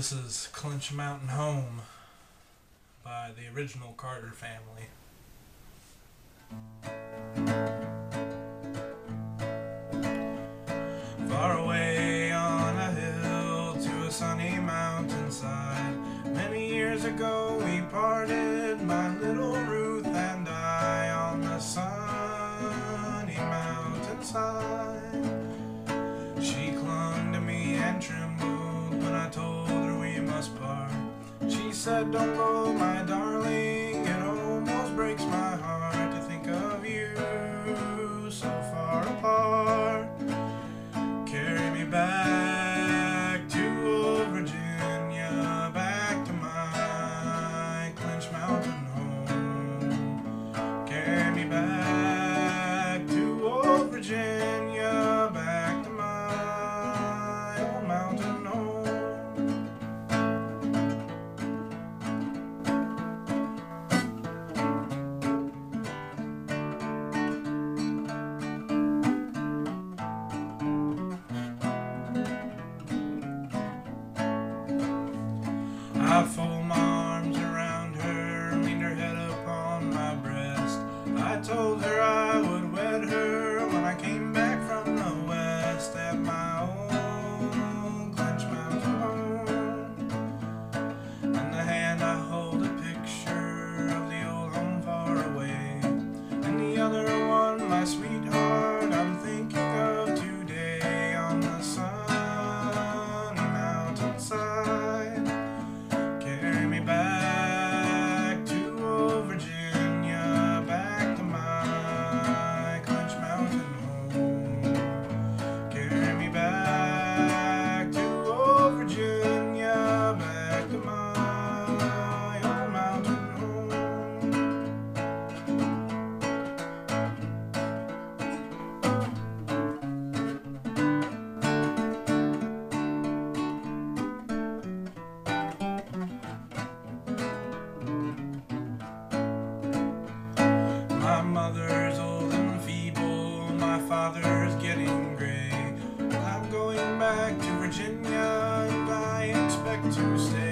This is Clinch Mountain Home by the original Carter family. Far away on a hill to a sunny mountainside. Many years ago we parted, my little said, Don't go, my darling. It almost breaks my heart to think of you so far apart. Carry me back to old Virginia, back to my Clinch Mountain home. Carry me back I fold my arms around her, leaned her head upon my breast. I told her I would father's getting gray. I'm going back to Virginia and I expect to stay.